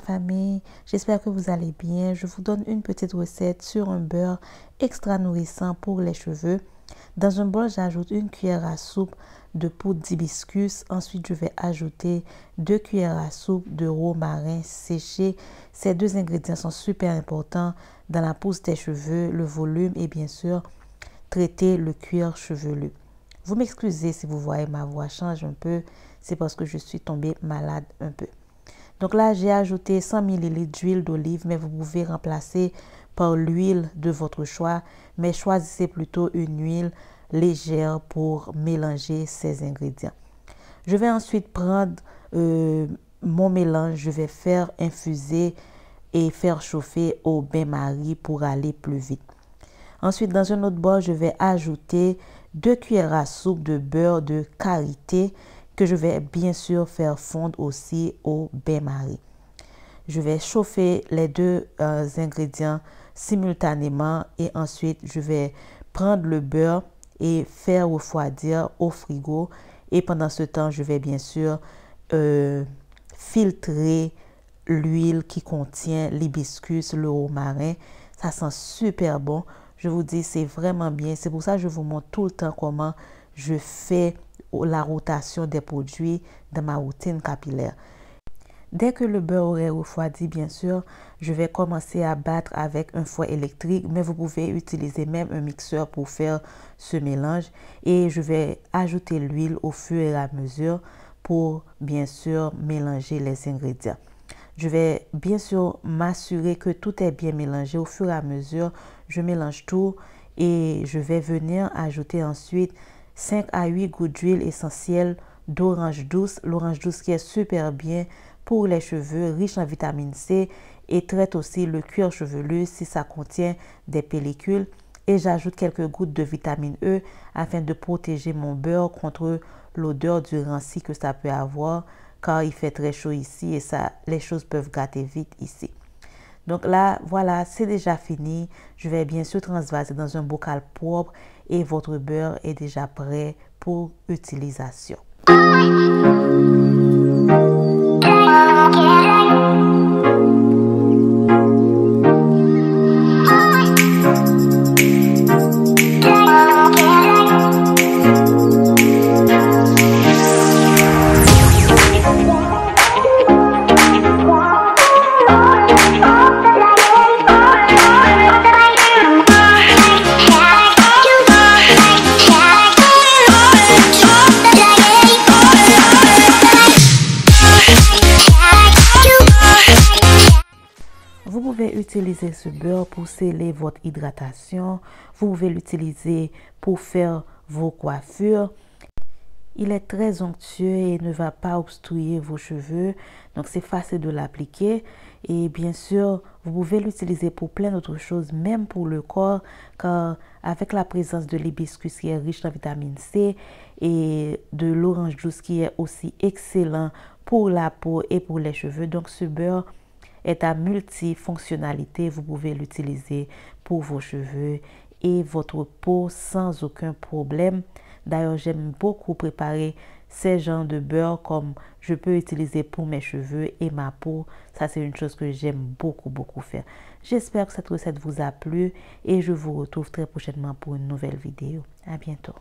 Famille, j'espère que vous allez bien. Je vous donne une petite recette sur un beurre extra nourrissant pour les cheveux. Dans un bol, j'ajoute une cuillère à soupe de poudre d'hibiscus. Ensuite, je vais ajouter deux cuillères à soupe de romarin séché. Ces deux ingrédients sont super importants dans la pousse des cheveux, le volume et bien sûr traiter le cuir chevelu. Vous m'excusez si vous voyez ma voix change un peu, c'est parce que je suis tombée malade un peu. Donc là, j'ai ajouté 100 ml d'huile d'olive, mais vous pouvez remplacer par l'huile de votre choix, mais choisissez plutôt une huile légère pour mélanger ces ingrédients. Je vais ensuite prendre euh, mon mélange, je vais faire infuser et faire chauffer au bain-marie pour aller plus vite. Ensuite, dans un autre bol, je vais ajouter 2 cuillères à soupe de beurre de karité que je vais bien sûr faire fondre aussi au bain-marie. Je vais chauffer les deux euh, ingrédients simultanément et ensuite je vais prendre le beurre et faire refroidir au frigo. Et pendant ce temps, je vais bien sûr euh, filtrer l'huile qui contient l'hibiscus, le romarin. Ça sent super bon. Je vous dis, c'est vraiment bien. C'est pour ça que je vous montre tout le temps comment je fais la rotation des produits dans ma routine capillaire. Dès que le beurre aurait refroidi, bien sûr, je vais commencer à battre avec un fouet électrique, mais vous pouvez utiliser même un mixeur pour faire ce mélange. Et je vais ajouter l'huile au fur et à mesure pour, bien sûr, mélanger les ingrédients. Je vais bien sûr m'assurer que tout est bien mélangé. Au fur et à mesure, je mélange tout et je vais venir ajouter ensuite 5 à 8 gouttes d'huile essentielle d'orange douce. L'orange douce qui est super bien pour les cheveux, riche en vitamine C et traite aussi le cuir chevelu si ça contient des pellicules. Et j'ajoute quelques gouttes de vitamine E afin de protéger mon beurre contre l'odeur du ranci que ça peut avoir car il fait très chaud ici et ça, les choses peuvent gâter vite ici. Donc là, voilà, c'est déjà fini. Je vais bien sûr transvaser dans un bocal propre et votre beurre est déjà prêt pour utilisation. Utiliser ce beurre pour sceller votre hydratation. Vous pouvez l'utiliser pour faire vos coiffures. Il est très onctueux et ne va pas obstruer vos cheveux. Donc c'est facile de l'appliquer. Et bien sûr, vous pouvez l'utiliser pour plein d'autres choses, même pour le corps, car avec la présence de l'hibiscus qui est riche en vitamine C et de l'orange douce qui est aussi excellent pour la peau et pour les cheveux. Donc ce beurre est à multifonctionnalité. Vous pouvez l'utiliser pour vos cheveux et votre peau sans aucun problème. D'ailleurs, j'aime beaucoup préparer ces genres de beurre comme je peux utiliser pour mes cheveux et ma peau. Ça, c'est une chose que j'aime beaucoup, beaucoup faire. J'espère que cette recette vous a plu et je vous retrouve très prochainement pour une nouvelle vidéo. À bientôt.